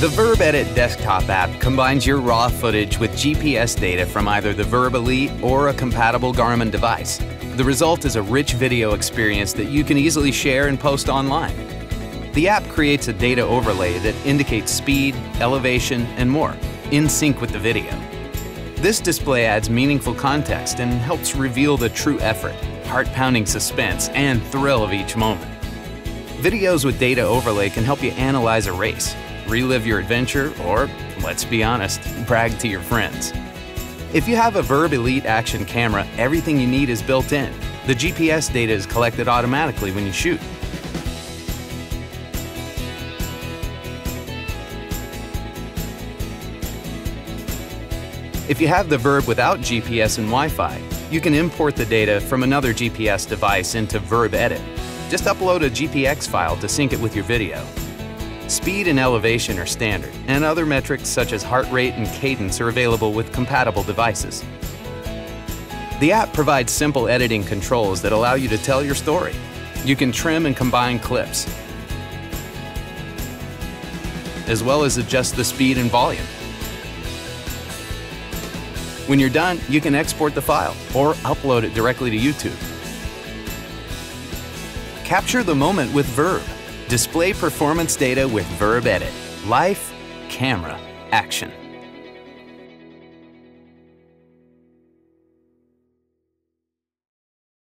The VIRB Edit desktop app combines your raw footage with GPS data from either the VIRB Elite or a compatible Garmin device. The result is a rich video experience that you can easily share and post online. The app creates a data overlay that indicates speed, elevation, and more, in sync with the video. This display adds meaningful context and helps reveal the true effort, heart-pounding suspense, and thrill of each moment. Videos with data overlay can help you analyze a race, relive your adventure, or, let's be honest, brag to your friends. If you have a VIRB Elite action camera, everything you need is built in. The GPS data is collected automatically when you shoot. If you have the VIRB without GPS and Wi-Fi, you can import the data from another GPS device into VIRB Edit. Just upload a GPX file to sync it with your video. Speed and elevation are standard, and other metrics such as heart rate and cadence are available with compatible devices. The app provides simple editing controls that allow you to tell your story. You can trim and combine clips, as well as adjust the speed and volume. When you're done, you can export the file or upload it directly to YouTube. Capture the moment with VIRB. Display performance data with VIRB Edit. Life, camera, action.